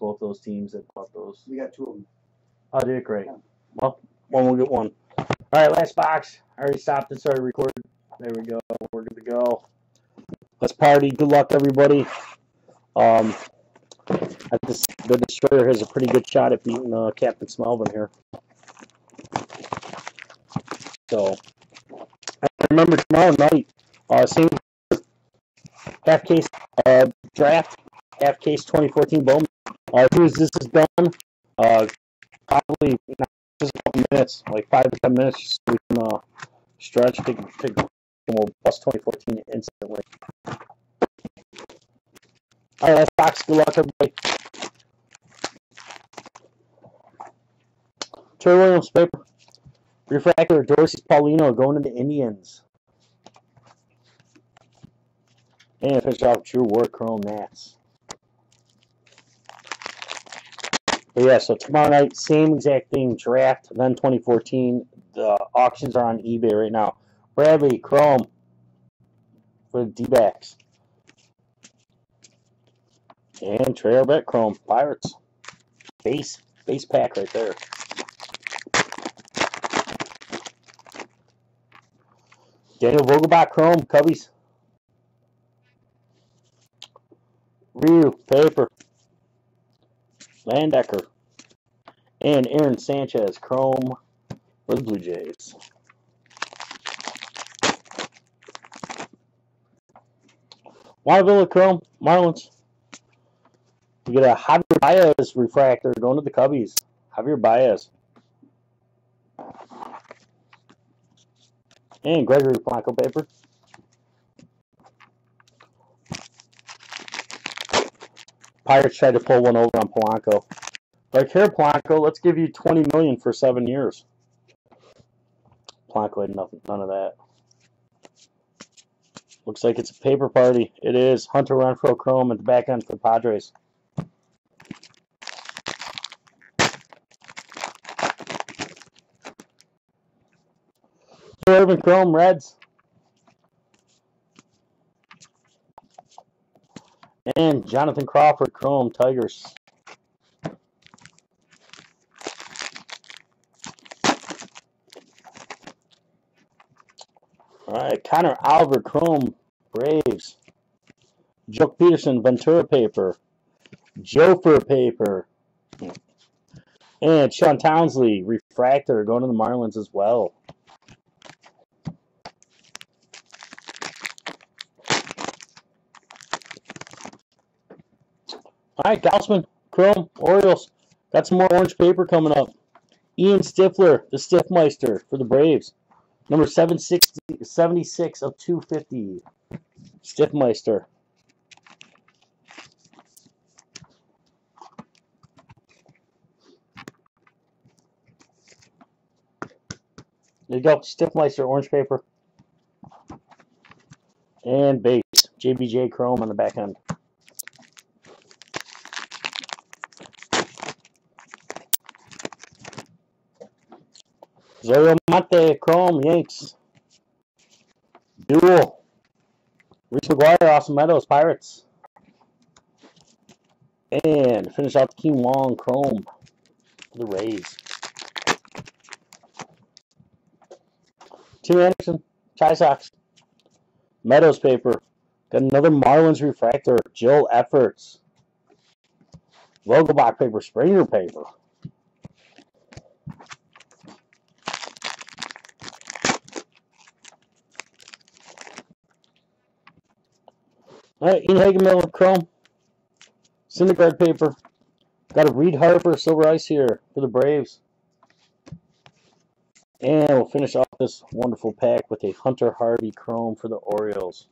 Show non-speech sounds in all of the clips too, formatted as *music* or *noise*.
both those teams that bought those. We got two of them. Oh, did great. Well, one will get one. All right, last box. I already stopped and started recording. There we go. We're good to go. Let's party. Good luck, everybody. Um, the Destroyer has a pretty good shot at beating uh, Captain Smelvin here. So, I remember tomorrow night, uh, same half case uh, draft, half case 2014 Bowman. As soon as this is done, uh, probably just a couple minutes, like five to ten minutes, so we can uh, stretch, take, and we'll bust 2014 instantly. All right, last box. Good luck, everybody. Trey Williams paper. Refractor, Dorsey's Paulino going to the Indians. And finish off Drew Ward, Chrome Nats. But yeah, so tomorrow night, same exact thing, draft, then 2014. The auctions are on eBay right now. Bradley, Chrome for the D-backs. And Trail Bet Chrome, Pirates. Base, base pack right there. Daniel Vogelbach, Chrome, Cubbies. Ryu, Paper. Landecker. And Aaron Sanchez, Chrome for the Blue Jays. Waterville, Chrome, Marlins. We get a Javier Baez refractor going to the Cubbies. Javier Baez. And Gregory Polanco paper. Pirates tried to pull one over on Polanco. Like here, Polanco, let's give you twenty million for seven years. Polanco had nothing, none of that. Looks like it's a paper party. It is Hunter Renfroe Chrome at the back end for the Padres. Ervin Chrome Reds. And Jonathan Crawford Chrome Tigers. All right, Connor Albert Chrome Braves. Joe Peterson Ventura paper. Jofer paper. And Sean Townsley refractor going to the Marlins as well. All right, Gausman, Chrome, Orioles. Got some more orange paper coming up. Ian Stifler, the Stiffmeister for the Braves. Number 760, 76 of 250. Stiffmeister. There you go, Stiffmeister, orange paper. And base, JBJ Chrome on the back end. Zoyo Mate, Chrome, Yanks. Duel. Reese McGuire, Austin Meadows, Pirates. And finish out the King Long, Chrome for the Rays. Tim Anderson, Chi Sox. Meadows paper. Got another Marlins refractor, Joel Efforts. Vogelbach paper, Springer paper. All right, Ian Hagenmiller, Chrome. Syndergaard paper. Got a Reed Harper Silver Ice here for the Braves. And we'll finish off this wonderful pack with a Hunter Harvey Chrome for the Orioles.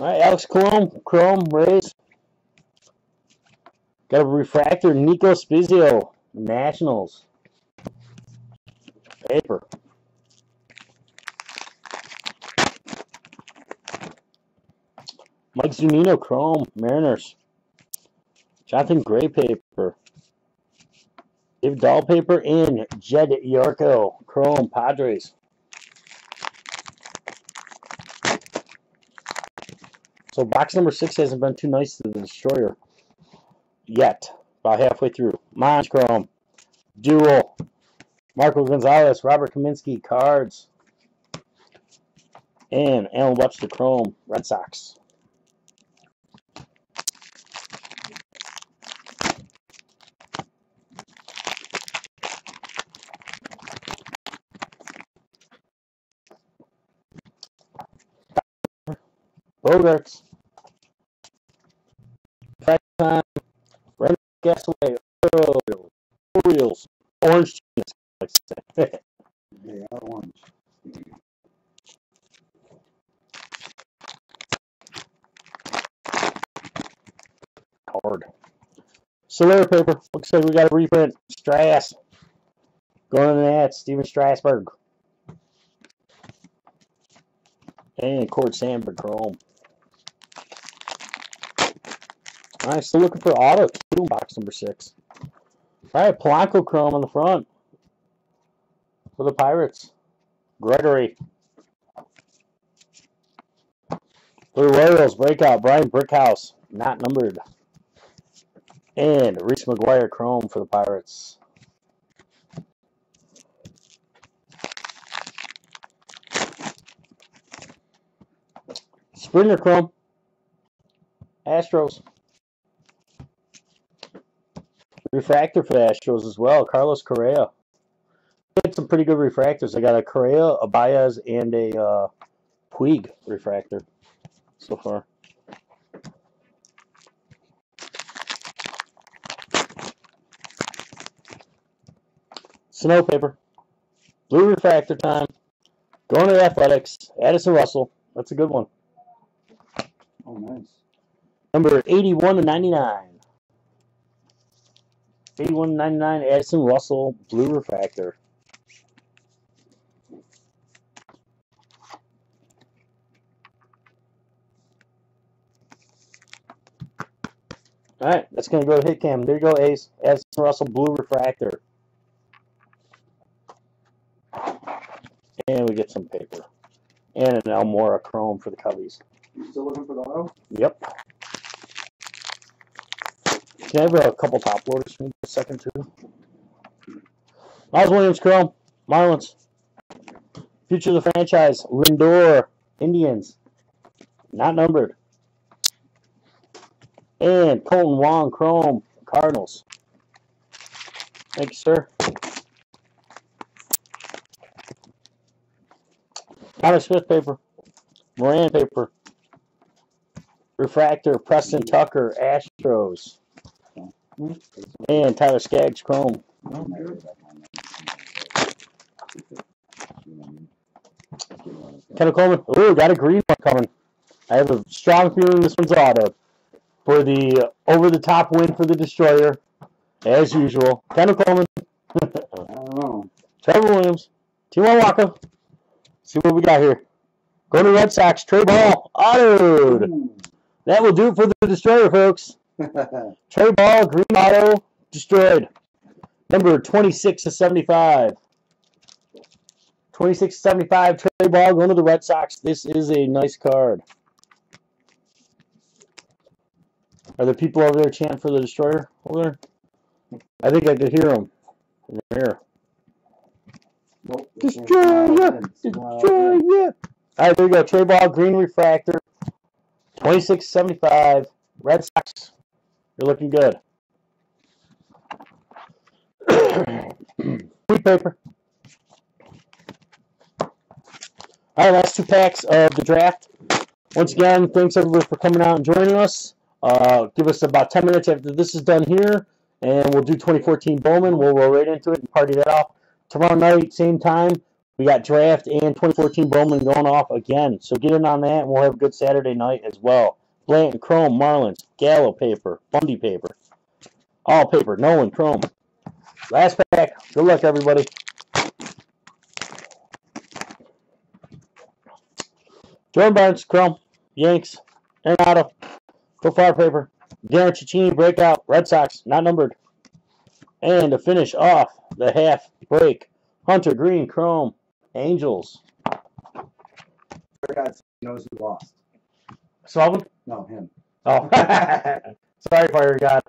All right, Alex Chrome, Chrome, Rays. Got a refractor, Nico Spizio, Nationals. Paper. Mike Zunino, Chrome, Mariners. Jonathan Gray, paper. Dave Dahl, paper. in Jedd Gyorko, Chrome, Padres. So box number six hasn't been too nice to the destroyer yet. About halfway through. Mons Chrome. Dual. Marco Gonzales, Robert Kaminsky, cards. And Allen Webster Chrome, Red Sox. Bogaerts. Time. Gasaway. Orioles. Orioles. Orange genius. Like I say. They are orange. Hard. Solera paper. Looks like we got a reprint. Strass. Going in the net. Stephen Strasburg. And Cord Sandberg Chrome. Alright, still looking for auto too, box number six. Alright, Polanco Chrome on the front. For the Pirates. Gregory. For the Royals, breakout, Bryan Brickhouse. Not numbered. And Reese McGuire Chrome for the Pirates. Springer Chrome. Astros. Refractor for the Astros as well. Carlos Correa. Had some pretty good refractors. I got a Correa, a Baez, and a uh, Puig refractor so far. Snow paper. Blue refractor time. Going to the Athletics. Addison Russell. That's a good one. Oh, nice. Number 81 to 99. 81 to 99, Addison Russell, blue refractor. All right, that's going to go to hit cam. There you go, Ace. Addison Russell, blue refractor. And we get some paper. And an Almora chrome for the Cubbies. You still looking for the auto? Yep. Can I have a couple top loaders for me a second, too? Miles Williams, Chrome, Marlins. Future of the franchise, Lindor, Indians. Not numbered. And Kolten Wong, Chrome, Cardinals. Thank you, sir. Connor Smith paper. Moran paper. Refractor, Preston Tucker, Astros. And Tyler Skaggs, Chrome. Kendall Coleman. Ooh, got a green one coming. I have a strong feeling this one's auto. For the over the top win for the Destroyer, as usual. Kendall Coleman. I don't know. Trevor Williams. Taijuan Walker. See what we got here. Go to Red Sox. Trey Ball. Auto. Ooh. That will do it for the Destroyer, folks. *laughs* Trey Ball, green auto, destroyed. Number 26 to 75. 26 to 75, Trey Ball going to the Red Sox. This is a nice card. Are there people over there chanting for the Destroyer over there? I think I could hear them from here. Nope. Destroyer! Destroyer! All right, there you go. Trey Ball, green refractor. 26 to 75. Red Sox. You're looking good. *clears throat* Free paper. All right, last two packs of the draft. Once again, thanks everybody for coming out and joining us. Uh, give us about 10 minutes after this is done here, and we'll do 2014 Bowman. We'll roll right into it and party that off. Tomorrow night, same time, we got draft and 2014 Bowman going off again. So get in on that, and we'll have a good Saturday night as well. Blanton, Chrome, Marlins, Gallo paper, Bundy paper, all paper, Nolan, Chrome. Last pack. Good luck, everybody. Jordan Barnes, Chrome, Yanks, Arenado, Profile paper, Garin Cecchini, breakout, Red Sox, not numbered. And to finish off the half break, Hunter Green, Chrome, Angels. Knows who lost. Sullivan? No, him. Oh, *laughs* sorry, fire god.